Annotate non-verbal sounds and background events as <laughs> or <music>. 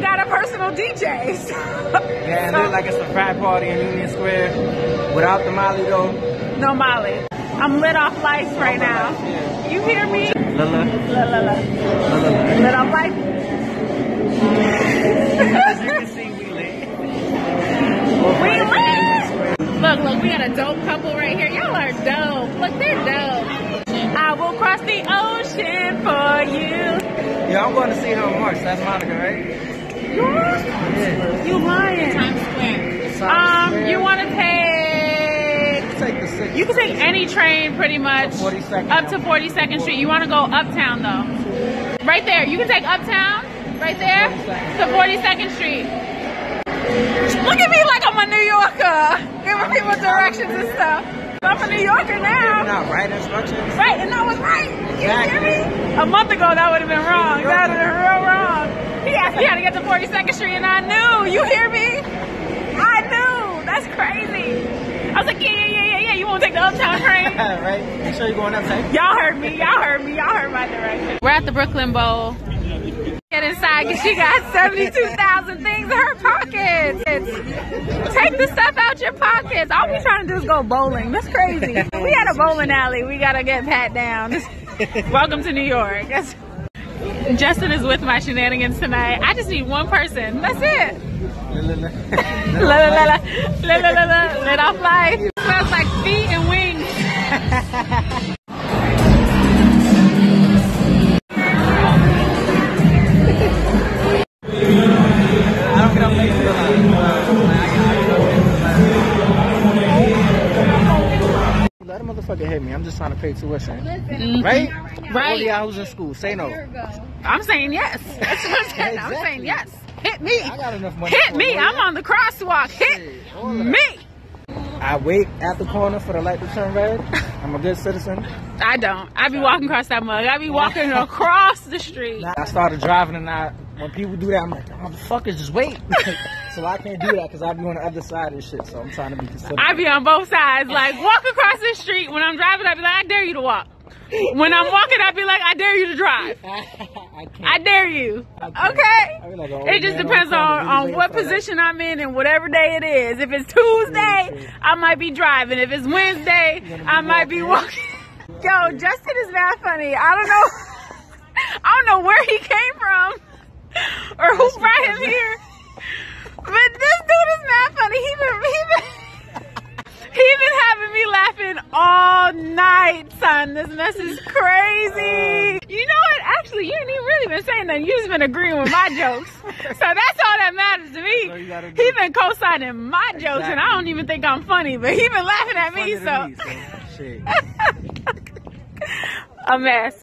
got a personal DJ. <laughs> So. Yeah, and look like it's a frat party in Union Square without the Molly though. No Molly. I'm lit off life right now. You hear me? La la. La la la. La la la. Lit off life. As you can see, we lit. We lit. Look, look, we got a dope couple right here. Y'all are dope. Look, they're dope. I will cross the ocean for you. Yeah, I'm going to see her in March. That's Monica, right? You are? Yeah. You lying. Times Square. Um, you want to take? take the six. You can take any train pretty much 42nd. up to 42nd Street. You want to go uptown though? Right there. You can take uptown right there to 42nd Street. Look at me like I'm a New Yorker, giving people directions and stuff. I'm a New Yorker now. Not right instructions. Right, and that was right. You hear Exactly. me? A month ago, that would have been wrong. That would have been real wrong. He asked me how to get to 42nd Street, and I knew. You hear me? I knew. That's crazy. I was like, yeah, yeah, yeah, yeah, yeah. You won't take the Uptown <laughs> train? right? Make sure you're going upside. Y'all heard me. Y'all heard me. Y'all heard my direction. We're at the Brooklyn Bowl. Get inside because she got 72,000 things in her pockets. Take the stuff out your pockets. All we trying to do is go bowling. That's crazy. We had a bowling alley. We got to get pat down. <laughs> Welcome to New York. <laughs> Justin is with my shenanigans tonight. I just need one person. That's it. La la la. La la la la la. Let off life. Smells like feet and wings. <laughs> motherfucker hit me. I'm just trying to pay tuition. Mm-hmm. Right? Right. All y'all who's in school, say no. I'm saying yes. <laughs> That's what I'm saying. I'm saying yes. Hit me. I got enough money. Hit me. I'm on the crosswalk. Hit Shit, all of that. me. I wait at the corner for the light to turn red. I'm a good citizen. I don't. I be walking across that mug. I be walking <laughs> across the street. I started driving and I, when people do that, I'm like, motherfuckers, just wait. <laughs> so I can't do that because I be on the other side of shit. So I'm trying to be considerate. I be on both sides. Like walk across the street. When I'm driving, I be like, I dare you to walk. When I'm walking, I be like, I dare you to drive. <laughs> I. I dare you. I. Okay. Like old It just man depends on on, corner, on really what position I'm in and whatever day it is. If it's Tuesday, mm, I might be driving. If it's Wednesday, I might be walking. walking. <laughs> Yo, Justin is mad funny. I don't know. <laughs> I don't know where he came from or who brought him here. But this dude is mad funny. He been, he been, <laughs> he been having me laughing all night, son. This mess is crazy. Oh. You know what? Actually, you ain't even really been saying nothing. You just been agreeing with my jokes. <laughs> So that's all that matters to me. gotta. He been co-signing my jokes, and I don't even think I'm funny, but he been laughing at me. So me, so shit. <laughs> a mess.